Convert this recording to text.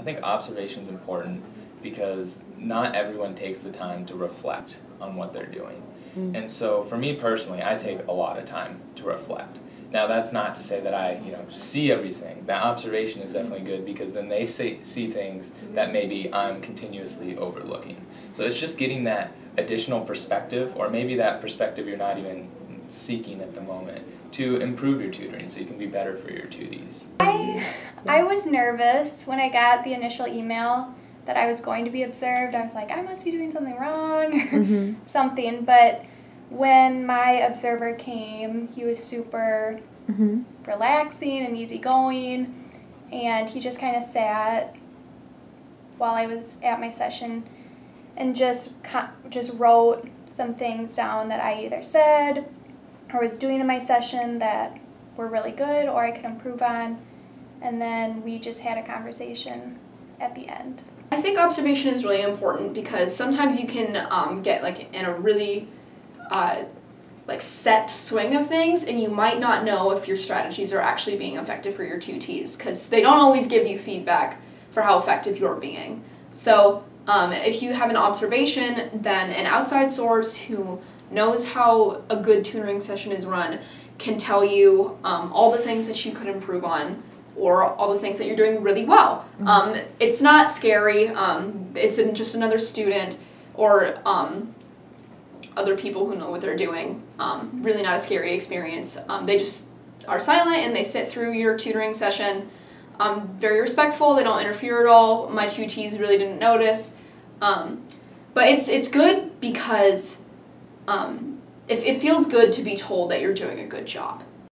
I think observation is important because not everyone takes the time to reflect on what they're doing. Mm. And so for me personally, I take a lot of time to reflect. Now that's not to say that I, you know, see everything. That observation is definitely good because then they see, see things that maybe I'm continuously overlooking. So it's just getting that additional perspective or maybe that perspective you're not even seeking at the moment to improve your tutoring so you can be better for your tutees. I I was nervous when I got the initial email that I was going to be observed. I was like, I must be doing something wrong or mm-hmm. something, but when my observer came, he was super mm-hmm. relaxing and easygoing, and he just kind of sat while I was at my session and just just wrote some things down that I either said or was doing in my session that were really good or I could improve on, and then we just had a conversation at the end. I think observation is really important because sometimes you can um, get like in a really uh, like set swing of things and you might not know if your strategies are actually being effective for your tutees because they don't always give you feedback for how effective you're being. So um, if you have an observation, then an outside source who knows how a good tutoring session is run can tell you um, all the things that you could improve on or all the things that you're doing really well. Mm-hmm. Um, it's not scary. Um, it's just another student or um, other people who know what they're doing. Um, really not a scary experience. Um, they just are silent and they sit through your tutoring session. Um, very respectful. They don't interfere at all. My tutees really didn't notice. Um, but it's it's good because um, it, it feels good to be told that you're doing a good job.